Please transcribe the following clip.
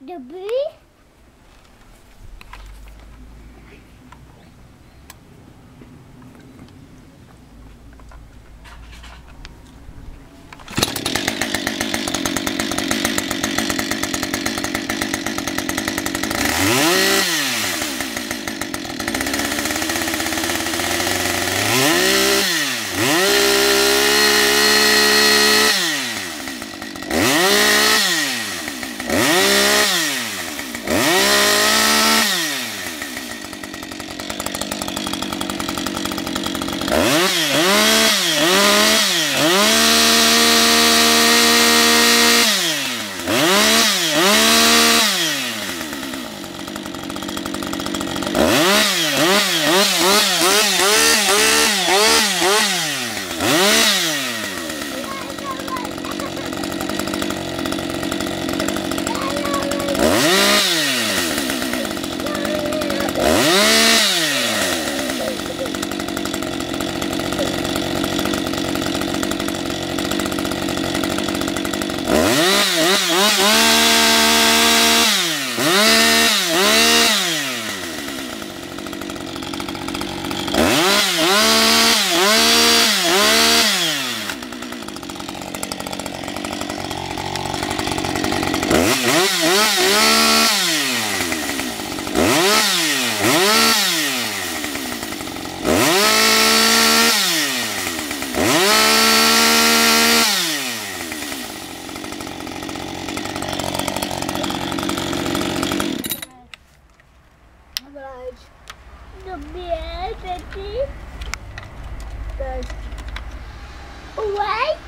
The bee The bear, a pretty. What?